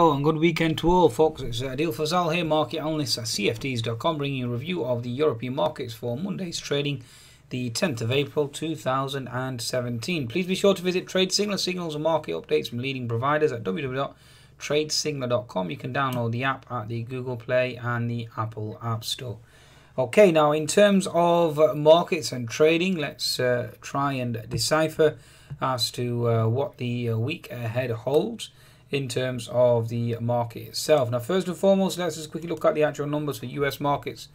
Hello and good weekend to all, folks. It's uh, Adil Fazal here, market analyst at CFDs.com, bringing you a review of the European markets for Monday's trading, the 10th of April 2017. Please be sure to visit Trade Signal signals and market updates from leading providers at www.tradesignal.com. You can download the app at the Google Play and the Apple App Store. Okay, now in terms of markets and trading, let's uh, try and decipher as to uh, what the uh, week ahead holds in terms of the market itself. Now, first and foremost, let's just quickly look at the actual numbers for US markets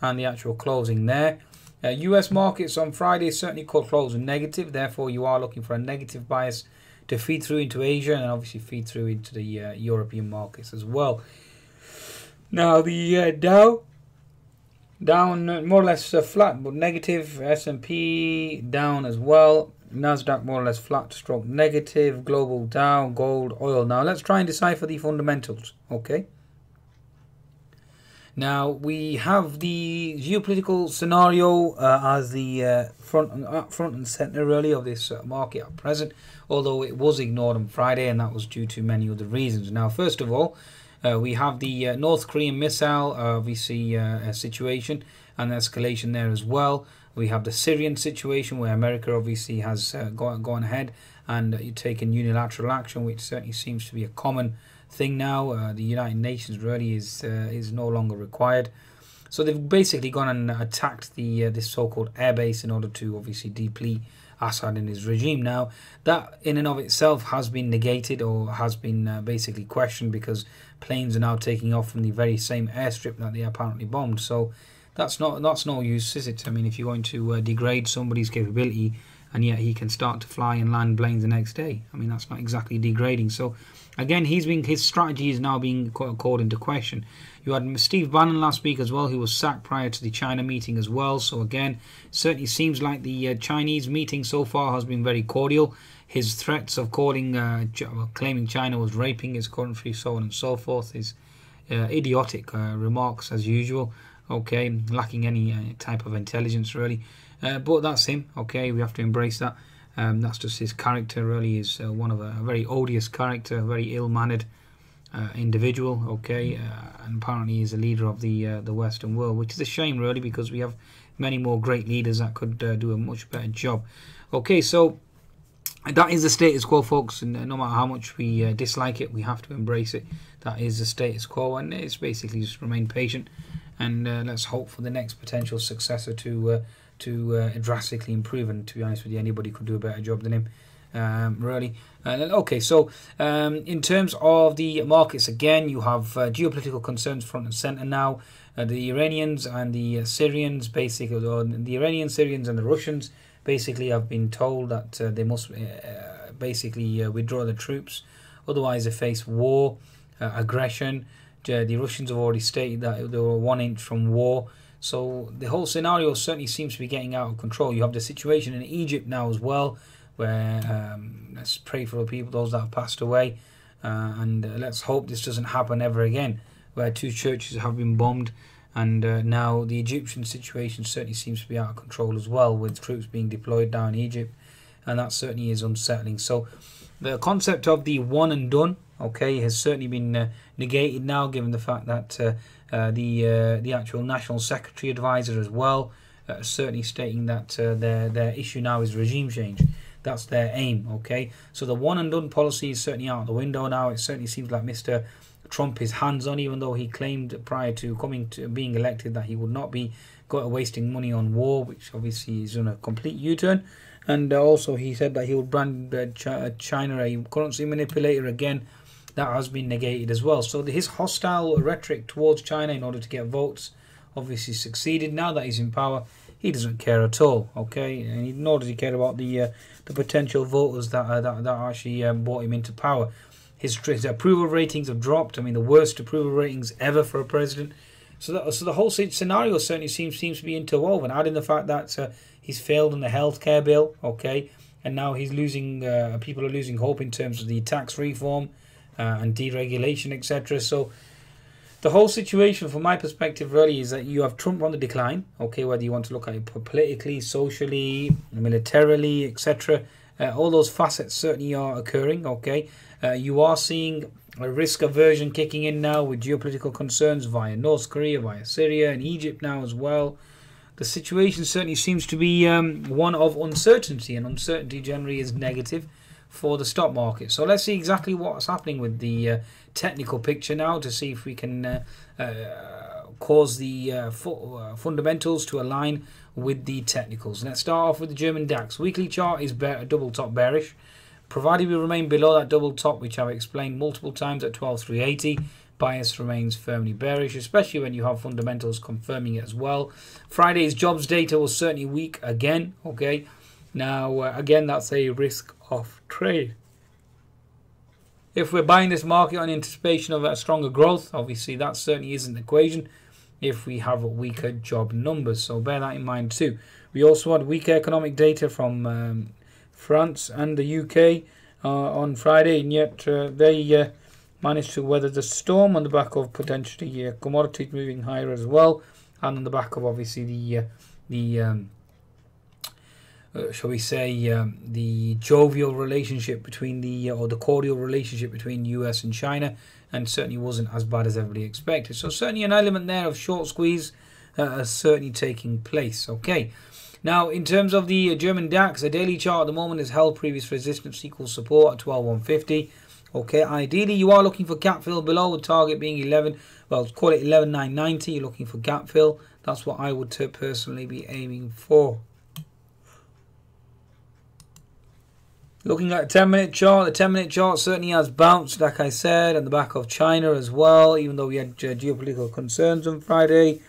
and the actual closing there. Uh, US markets on Friday certainly could close negative, therefore, you are looking for a negative bias to feed through into Asia and obviously feed through into the uh, European markets as well. Now, the uh, Dow down more or less uh, flat, but negative. S&P down as well. Nasdaq more or less flat stroke negative, global down, gold, oil. Now let's try and decipher the fundamentals, okay? Now we have the geopolitical scenario uh, as the uh, front and uh, front and center really of this uh, market at present, although it was ignored on Friday and that was due to many other reasons. Now, first of all, uh, we have the uh, North Korean missile, we obviously, a situation and escalation there as well. We have the Syrian situation where America obviously has uh, gone, gone ahead and uh, taken unilateral action, which certainly seems to be a common thing now. Uh, the United Nations really is uh, is no longer required. So they've basically gone and attacked the uh, this so-called airbase in order to obviously deplete Assad and his regime. Now that in and of itself has been negated or has been uh, basically questioned because planes are now taking off from the very same airstrip that they apparently bombed. So that's not that's no use, is it? I mean, if you're going to uh, degrade somebody's capability, and yet he can start to fly and land planes the next day, I mean, that's not exactly degrading. So, again, he's being his strategy is now being called into question. You had Steve Bannon last week as well, who was sacked prior to the China meeting as well. So again, certainly seems like the uh, Chinese meeting so far has been very cordial. His threats of calling, uh, claiming China was raping his country, so on and so forth, is uh, idiotic uh, remarks as usual okay, lacking any uh, type of intelligence really. Uh, but that's him, okay, we have to embrace that. Um, that's just his character, really, is uh, one of a, a, very odious character, very ill mannered uh, individual, okay, uh, and apparently he's a leader of the the Western world, which is a shame, really, because we have many more great leaders that could do a much better job. Okay, so that is the status quo, folks, and no matter how much we dislike it, we have to embrace it. That is the status quo, and it's basically just remain patient and uh, let's hope for the next potential successor to uh, to uh, drastically improve. And to be honest with you, anybody could do a better job than him. Um, really. Uh, okay, so um, in terms of the markets, again, you have uh, geopolitical concerns front and center now. Uh, the Iranians and the Syrians, basically, or the Iranian Syrians, and the Russians, basically, I've been told that they must basically withdraw the troops, otherwise, they face war, aggression. Uh, the Russians have already stated that they were one inch from war. So the whole scenario certainly seems to be getting out of control. You have the situation in Egypt now as well, where um, let's pray for the people, those that have passed away, uh, and uh, let's hope this doesn't happen ever again, where two churches have been bombed, and uh, now the Egyptian situation certainly seems to be out of control as well, with troops being deployed down Egypt, and that certainly is unsettling. So the concept of the one and done okay, has certainly been uh, negated now, given the fact that uh, uh, the uh, the actual national secretary advisor as well, uh, certainly stating that their their issue now is regime change. That's their aim, okay. So the one and done policy is certainly out the window now. It certainly seems like Mr. Trump is hands on, even though he claimed prior to coming to being elected that he would not be wasting money on war, which obviously is on a complete U turn. And also, he said that he would brand China a currency manipulator again that has been negated as well. So his hostile rhetoric towards China in order to get votes obviously succeeded. Now that he's in power, he doesn't care at all. Okay, and nor does he care about the uh, the potential voters that uh, that, that actually um, brought him into power. His, his, approval ratings have dropped. I mean, the worst approval ratings ever for a president. So, that, so the whole scenario certainly seems seems to be interwoven. Adding the fact that uh, he's failed on the healthcare bill, okay, and now he's losing. Uh, people are losing hope in terms of the tax reform uh, and deregulation, etc. So the whole situation, from my perspective, really is that you have Trump on the decline. Okay, whether you want to look at it politically, socially, militarily, etc. Uh, all those facets certainly are occurring. Okay, uh, you are seeing a risk aversion kicking in now with geopolitical concerns via North Korea, via Syria, and Egypt now as well. The situation certainly seems to be um, one of uncertainty, and uncertainty generally is negative for the stock market. So let's see exactly what's happening with the uh, technical picture now to see if we can uh, uh, cause the uh, fu- uh, fundamentals to align with the technicals. Let's start off with the German DAX. Weekly chart is double top bearish. Provided we remain below that double top, which I've explained multiple times at 12,380, bias remains firmly bearish, especially when you have fundamentals confirming it as well. Friday's jobs data was certainly weak again. Okay, now uh, again that's a risk of trade. If we're buying this market on anticipation of a stronger growth, obviously that certainly isn't the equation. If we have weaker job numbers, so bear that in mind too. We also had weaker economic data from um, France and the UK uh, on Friday, and yet uh, they uh, managed to weather the storm on the back of potentially uh, commodities moving higher as well, and on the back of obviously the uh, the um, uh, shall we say um, the jovial relationship between the or the cordial relationship between US and China, and certainly wasn't as bad as everybody expected. So certainly an element there of short squeeze certainly taking place. Okay. Now, in terms of the German DAX, the daily chart at the moment is held previous resistance equals support at 12150. Okay, ideally you are looking for gap fill below the target being 11. Well, call it 11990. You're looking for gap fill. That's what I would personally be aiming for. Looking at the 10 minute chart, the 10 minute chart certainly has bounced, like I said, on the back of China as well, even though we had uh, geopolitical concerns on Friday.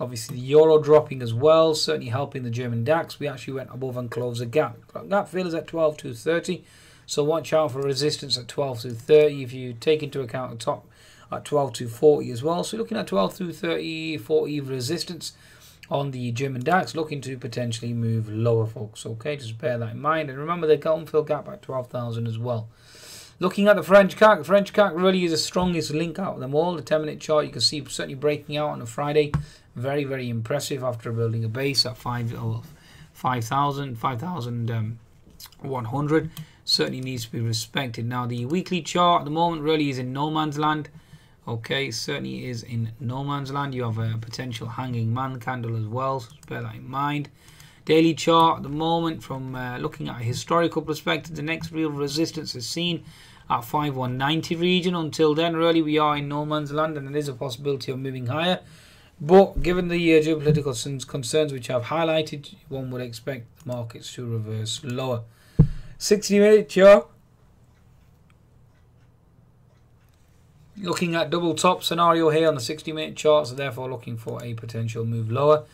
Obviously, the euro dropping as well, certainly helping the German DAX. We actually went above and closed the gap. Gap fill is at 12 to 30. So watch out for resistance at 12 to 30 if you take into account the top at 12 to 40 as well. So looking at 12 to 30, 40 resistance on the German DAX, looking to potentially move lower, folks. Okay, just bear that in mind. And remember the golden fill gap at 12,000 as well. Looking at the French CAC, the French CAC really is the strongest link out of them all. The 10 minute chart you can see certainly breaking out on a Friday. Very, very impressive after building a base at 5,000, oh, 5,000, 5,100. Um, certainly needs to be respected. Now, the weekly chart at the moment really is in no man's land. Okay, certainly is in no man's land. You have a potential hanging man candle as well, so bear that in mind. Daily chart at the moment, from uh, looking at a historical perspective, the next real resistance is seen at 5190 region. Until then, really, we are in no man's land, and there is a possibility of moving higher. But given the uh, geopolitical concerns which I've highlighted, one would expect the markets to reverse lower. 60 minute chart. Looking at double top scenario here on the 60 minute chart, so therefore looking for a potential move lower.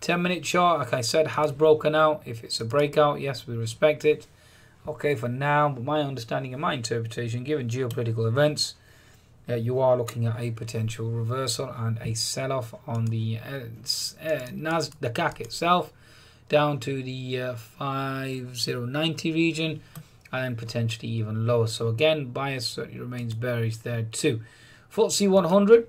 10 minute chart, like I said, has broken out. If it's a breakout, yes, we respect it. Okay, for now, but my understanding and my interpretation, given geopolitical events, uh, you are looking at a potential reversal and a sell-off on the uh, uh, Nas the CAC itself down to the uh, 5090 region and then potentially even lower. So again, bias certainly remains bearish there too. FTSE 100.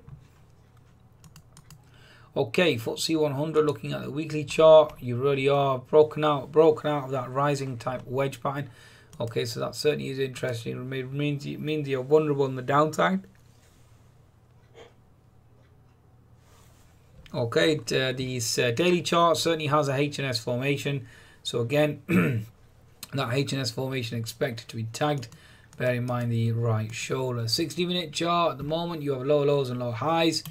Okay, FTSE 100 looking at the weekly chart, you really are broken out, broken out of that rising type wedge pattern. Okay, so that certainly is interesting. It means, it means you're vulnerable on the downside. Okay, uh, this uh, daily chart certainly has a HNS formation. So again, that HNS formation expected to be tagged. Bear in mind the right shoulder. 60 minute chart at the moment, you have low lows and low highs.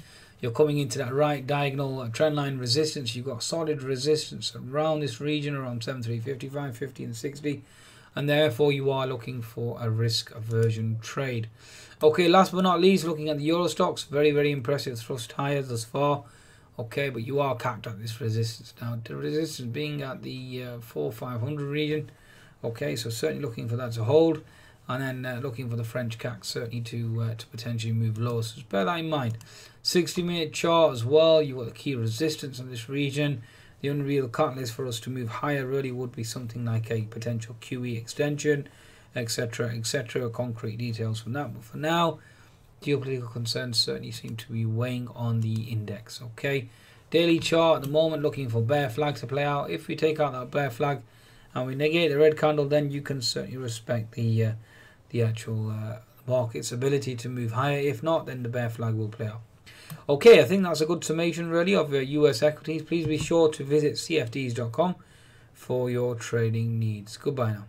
You're coming into that right diagonal uh, trend line resistance. You've got solid resistance around this region, around 73, 50 and 60. And therefore you are looking for a risk aversion trade. Okay, last but not least, looking at the Eurostoxx, Very, very impressive thrust higher thus far. Okay, but you are capped at this resistance now. The resistance being at the uh, 4 500 region. Okay, so certainly looking for that to hold. And then uh, looking for the French CAC certainly to uh, to potentially move lower. So bear that in mind. 60 minute chart as well. You've got the key resistance in this region. The only real catalyst for us to move higher really would be something like a potential QE extension, etc. etc. Concrete details from that. But for now, geopolitical concerns certainly seem to be weighing on the index. Okay, daily chart at the moment looking for bear flag to play out. If we take out that bear flag and we negate the red candle, then you can certainly respect the uh, the actual uh, market's ability to move higher. If not, then the bear flag will play out. Okay, I think that's a good summation really of US equities. Please be sure to visit cfds.com for your trading needs. Goodbye now.